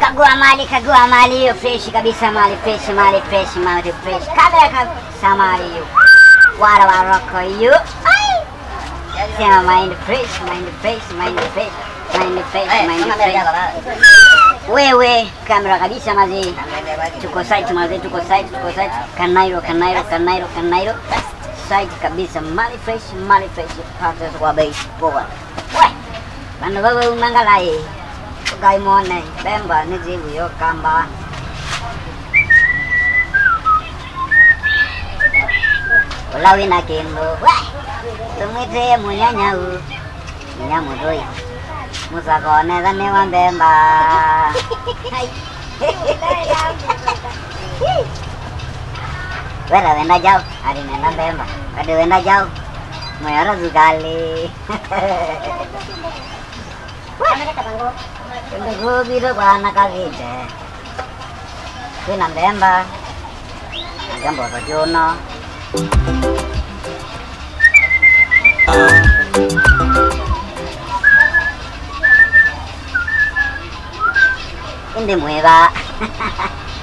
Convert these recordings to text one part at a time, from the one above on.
Kagua mali, kagua mali hiyo fresh kabisa, mali fresh, mali fresh, mali fresh kabla kabisa, mali hiyo wala waroko hiyo. Sema mind fresh, mind fresh, mind fresh, mind fresh, mind fresh. Wewe kamera kabisa mazi, tuko site mazi, tuko site, tuko site. Kanairo, Kanairo, Kanairo, Kanairo. Site kabisa, mali fresh, mali fresh. Pata kwa bei poa. We, bana wewe unangalai. Gai mone, bemba ni jibu yo kamba. Ulawi na kendo. We, tumwite munyanya u. Munyamu doi. Musakone dhani wa mbemba. Wera wenda jau, hari nenda mbemba. Wede wenda jau. Mayara zugali. Ndugu biro bana kagite. Kwina mbemba. Jambo rojono. Indi mweva.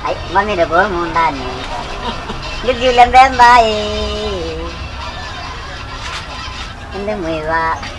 Ai, mami de bol mundani. Gitu mbemba eh. Indi mweva. Mami de bol mundani.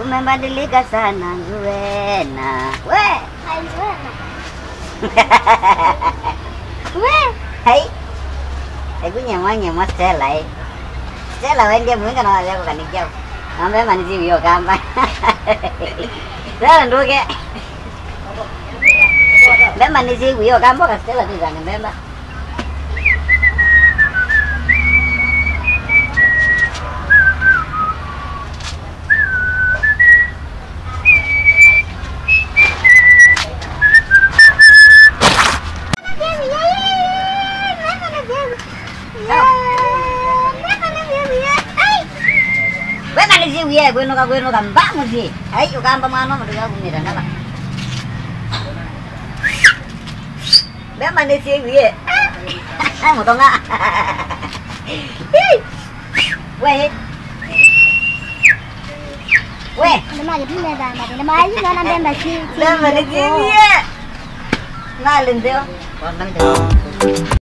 umebadilika sana Zuwena. We! Hai Zuwena we! Hai. Ekunyamwanye mwa Stella eh. Stella ndiye mwinga na wale kanikia. Naomba mani manizi hiyo kamba. Stella nduke mbemba nizi hiyo kamba kastela tuzane mbemba. Zani mbemba. Wema nizi uye kwenuka kwenuka mbamuzi. Ai ukamba mwana muduga kumira ndaba. Wema nizi uye. Mutonga. We. We. Namaje tumeza mali. Namaje naona mbemba si. Wema nizi uye. Nalindeo. Kwa nami